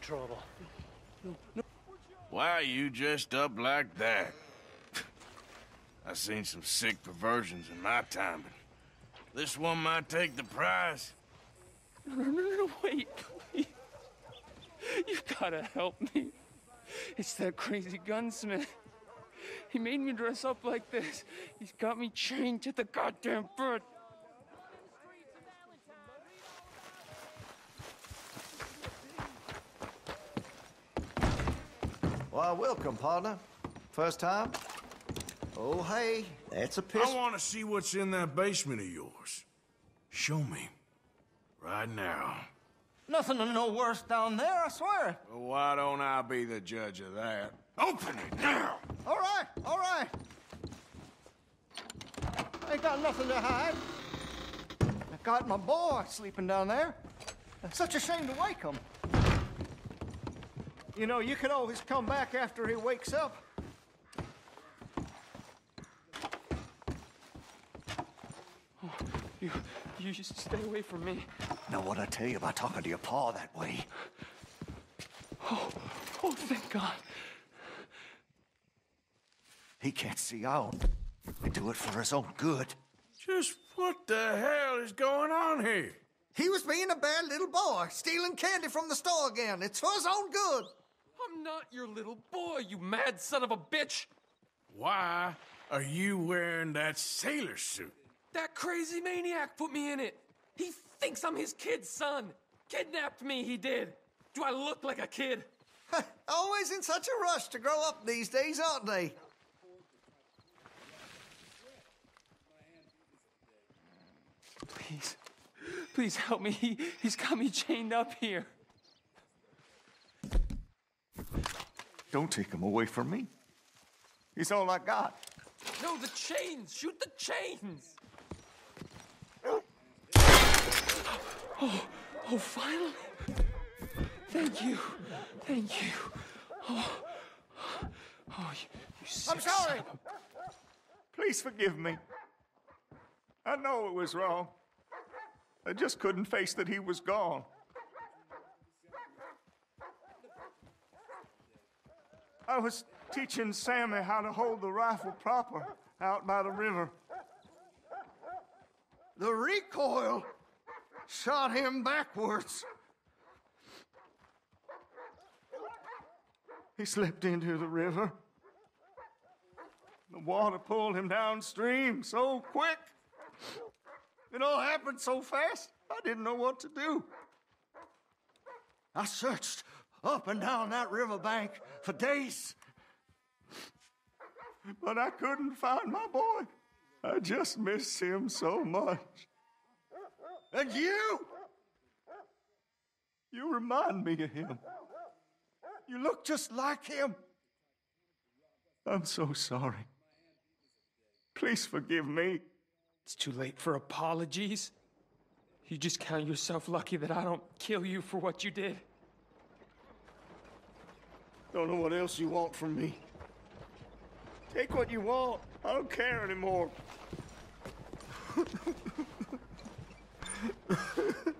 trouble. Why are you dressed up like that? I've seen some sick perversions in my time, but this one might take the prize. No, no, no, no, wait, please. You gotta help me. It's that crazy gunsmith. He made me dress up like this. He's got me chained to the goddamn bed. Why, welcome, partner. First time? Oh, hey, that's a piss. I want to see what's in that basement of yours. Show me. Right now. Nothing to no worse down there, I swear. Well, why don't I be the judge of that? Open it now! All right, all right. I Ain't got nothing to hide. I got my boy sleeping down there. It's such a shame to wake him. You know, you can always come back after he wakes up. You, you just stay away from me. Know what I tell you about talking to your pa that way? Oh, oh, thank God. He can't see out. They do it for his own good. Just what the hell is going on here? He was being a bad little boy, stealing candy from the store again. It's for his own good. I'm not your little boy, you mad son of a bitch. Why are you wearing that sailor suit? That crazy maniac put me in it. He thinks I'm his kid's son. Kidnapped me, he did. Do I look like a kid? Always in such a rush to grow up these days, aren't they? Please, please help me. He, he's got me chained up here. Don't take him away from me. He's all I got. No, the chains. Shoot the chains. Oh, oh, finally. Thank you. Thank you. Oh, oh you, you sick I'm sorry. son of a- Please forgive me. I know it was wrong. I just couldn't face that he was gone. I was teaching Sammy how to hold the rifle proper out by the river. The recoil shot him backwards. He slipped into the river. The water pulled him downstream so quick. It all happened so fast, I didn't know what to do. I searched up and down that riverbank for days. But I couldn't find my boy. I just miss him so much. And you! You remind me of him. You look just like him. I'm so sorry. Please forgive me. It's too late for apologies. You just count yourself lucky that I don't kill you for what you did. Don't know what else you want from me. Take what you want. I don't care anymore.